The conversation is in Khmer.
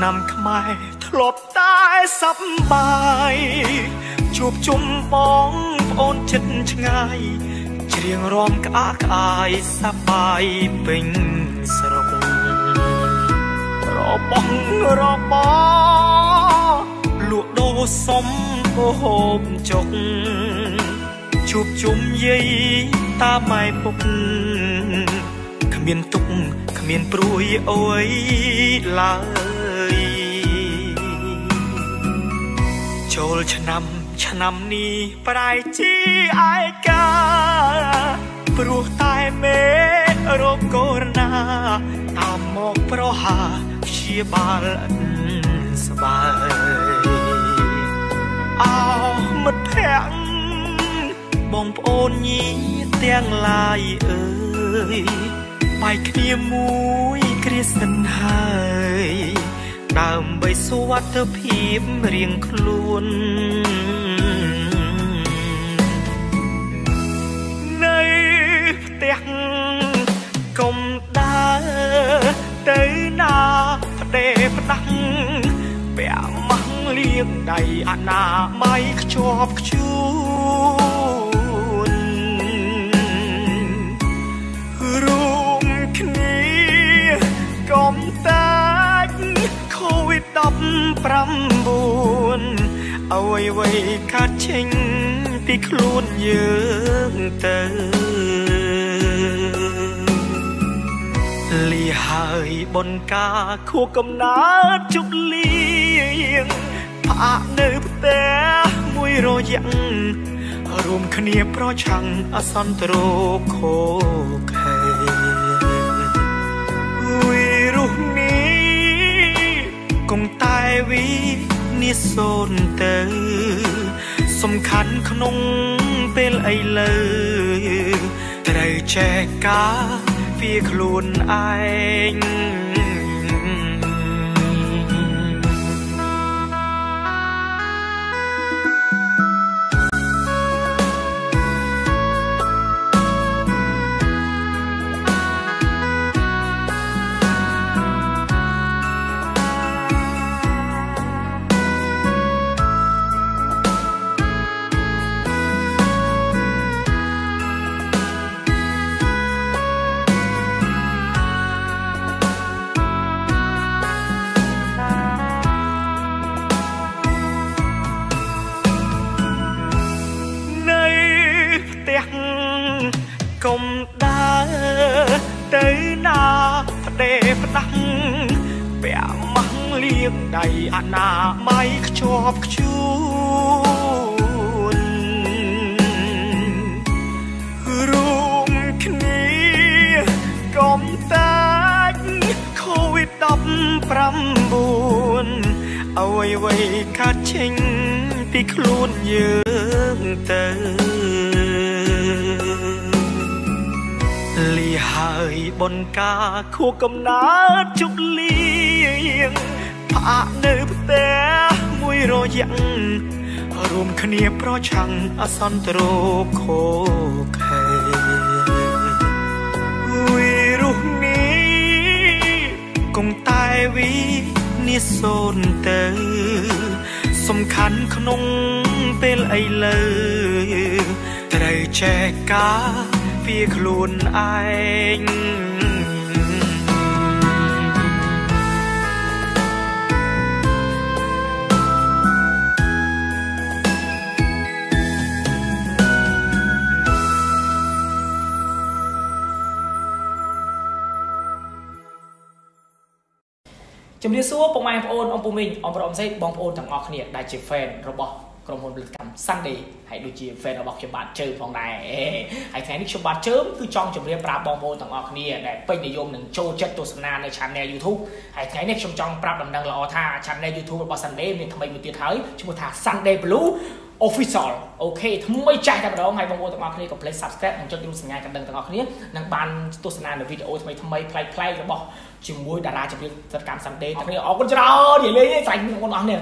ឆ្នាំខ្មែរធ្លាប់តែសប្បាយជួបជុំបងប្អូនចិត្តឆ្ងាយច្រៀងរាំក្អាកក្អាយសប្បាយពេញស្រុករបងរបលក់ដូរសំហូបចុកជួបជុំយាយតាម៉ែពុកគ្មានទុកគ្មានព្រួយអើយឡើយ ចូលឆ្នាំឆ្នាំនេះប្រែជាឯកាព្រោះតែមេរោគកូវីដតាមមកប្រហាព្យាបាលស្បាយអោមិត្តភក្តិបងប្អូនញីទាំងឡាយអើយបាយគ្នាមួយគ្រាសិនហើយ ដើម្បីសុវត្ថិភាពរៀងខ្លួននៅផ្ទះកុំដើរទៅណាផ្ដេផ្ដាស់ពាក់ម៉ាំងលៀងដៃអនាម័យខ្ជាប់ខ្ជួន 19អ្វីអ្វីកាត់ចេញពីខ្លួនយើងទៅលីហើយបនកាខួកំណើតជប់លៀងផ្អាកនៅផ្ទះមួយរយៈរួមគ្នាប្រឆាំងអសន្នរោគខោ នេះសូនទៅ សំខាន់ក្នុងពេលអីលើត្រូវចែកការវាខ្លួនឯង កុំដើរទៅណាផ្ដេផ្ដាស់ពាក់ម៉ាំងលៀងដៃអនាម័យខ្ជាប់ខ្ជួនរួមគ្នាកុំតាច់កូវីដ19 អ្វីអ្វីកាត់ចេញពីខ្លួនយើងទៅ លីហើយបនកាខួកំណើតជប់លៀងផ្អាកនៅផ្ទះមួយរយៈរួមគ្នាប្រឆាំងអសន្នរោគខោខេវីរុសនេះគង់តែវីនេះសូនទៅសំខាន់ក្នុងពេលអីលើត្រូវចែកការ វាខ្លួនឯងជំរាបសួរពុកម៉ែបងប្អូនអ៊ំពូមីងអ៊ំប្រុសអ៊ំសេបងប្អូនទាំងអស់គ្នាដែលជា fan របស់ ក្រុមហ៊ុនផលិតកម្ម Sunday ហើយដូចជា fan របស់ខ្ញុំបាទជើផងដែរហើយថ្ងៃនេះខ្ញុំបាទជើគឺចង់ជម្រាបប្រាប់បងប្អូនទាំងអស់គ្នាដែលពេញនិយមនឹងចូលចិត្តទស្សនានៅ Channel YouTube ហើយថ្ងៃនេះខ្ញុំចង់ប្រាប់ដំណឹងល្អថា Channel YouTube របស់ Sunday មានថ្មីមួយទៀតហើយឈ្មោះថា Sunday Blue official អូខេថ្មីចាស់តែម្ដងហើយបងប្អូនទាំងអស់គ្នាកុំភ្លេច subscribe និងចុចរូបសញ្ញាកណ្ដឹងទាំងអស់គ្នានឹងបានទស្សនានៅវីដេអូថ្មីថ្មីប្លែកប្លែករបស់ជាមួយតារាចម្រៀងសិទ្ធកម្ម Sunday ទាំងគ្នាអរគុណច្រើននិយាយលេងឯងសាច់បងប្អូនអស់គ្នា